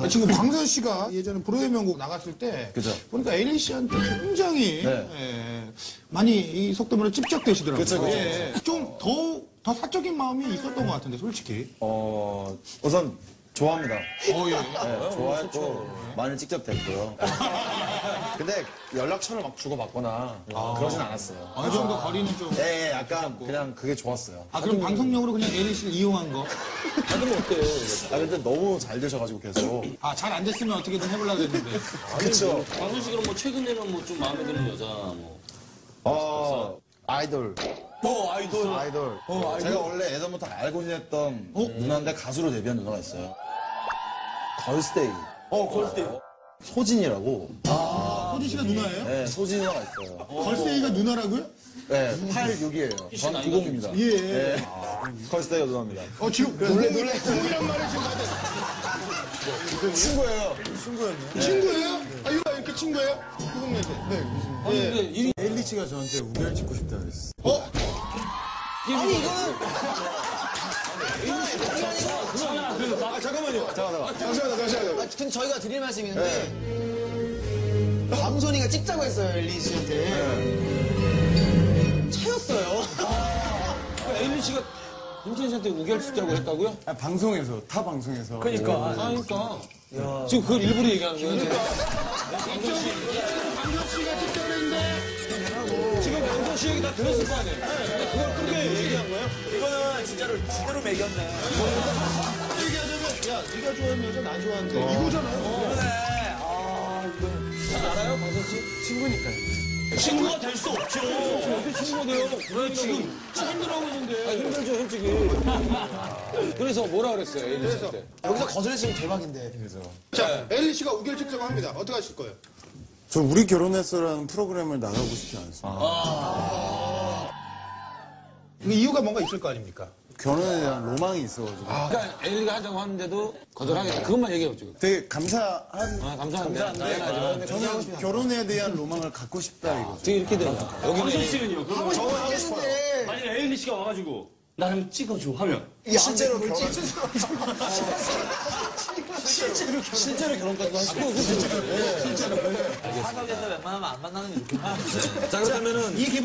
아, 지금 광선 씨가 예전에 브로드웨이 명곡 나갔을 때 그죠. 보니까 에일리 씨한테 굉장히 네. 예, 많이 이 속도면에 찝쩍대시더라고요. 그쵸, 그쵸. 예, 좀더 더 사적인 마음이 있었던 것 같은데 솔직히. 어, 우선 좋아합니다. 어, 예. 네, 좋아했고 많이 직접 됐고요. 근데 연락처를 막 주고받거나 그러진 않았어요. 어느 정도 거리는 좀. 예, 예, 약간 그냥 그게 좋았어요. 아 그럼 방송용으로 그냥 에일리 씨를 이용한 거. 받으면 어때요? 아 근데 너무 잘 되셔가지고 계속. 아 잘 안 됐으면 어떻게든 해보려고 했는데. 그쵸. 광순 씨 그럼 뭐 최근에는 뭐 좀 마음에 드는 여자 뭐. 어, 아이돌. 어 아이돌. 아이돌. 제가 원래 예전부터 알고 지냈던 누나인데 가수로 데뷔한 누나가 있어요. 걸스데이. 어 걸스데이. 소진이라고. 소진 씨가 누나예요? 네, 소진 누나가 있어요. 걸스데이가 누나라고요? 네, 86이에요. 전 나이가 90입니다. 예. 네. 걸스데이가 누나입니다. 어 지금 놀래 놀래 공이란 말을 지금 하대. 친구예요. 친구예요? 아 이거 이렇게 친구예요? 구공님한테. 네. 아니 근데 일이 엘리 씨가 저한테 우결 찍고 싶다 그랬어. 아, 근데 저희가 드릴 말씀이 있는데 밤손이가 찍자고 했어요 엘리 씨한테 차였어요 에일리 씨가 임찬 씨한테 우결 찍자고 했다고요? 아, 방송에서 타 방송에서. 그러니까. 아, 그러니까. 지금 그걸 일부러 얘기하는 거예요. 지금. 방송 씨가 직전인데 지금 양선 씨 얘기 다 들었을 거 아니에요? 근데 그걸 그렇게 얘기한 거예요? 얘기하자면 야네 가 좋아하는 여자 나 좋아하는데 이거잖아요. 알아요, 광선 씨? 친구니까요. 친구가 될 수 없죠. 어떻게 친구가 돼요? 그래, 지금 힘들어하고 있는데. 아, 힘들죠, 솔직히. 그래서 뭐라 그랬어요, 에일리 씨한테? 여기서 거절했으면 대박인데 자 엘리 씨가 우결 측정을 합니다. 어떻게 하실 거예요? 저 우리 결혼했어라는 프로그램을 나가고 싶지 않습니다. 그 이유가 뭔가 있을 거 아닙니까? 결혼에 대한 로망이 있어가지고. 그러니까 에일리가 하자고 하는데도 거절하겠다. 그것만 얘기해요, 지금. 되게 감사한. 아, 감사한데. 감사한데. 저는 결혼에 대한 로망을 갖고 싶다 이거죠. 지금 이렇게 되냐. 여기는. 씨는요? 그럼 하고 싶었는데 만약에 에일리 씨가 와가지고 나를 찍어줘 하면 실제로 결혼 실제로 결혼까지도 하시고. 자, 그렇다면은. 이 기분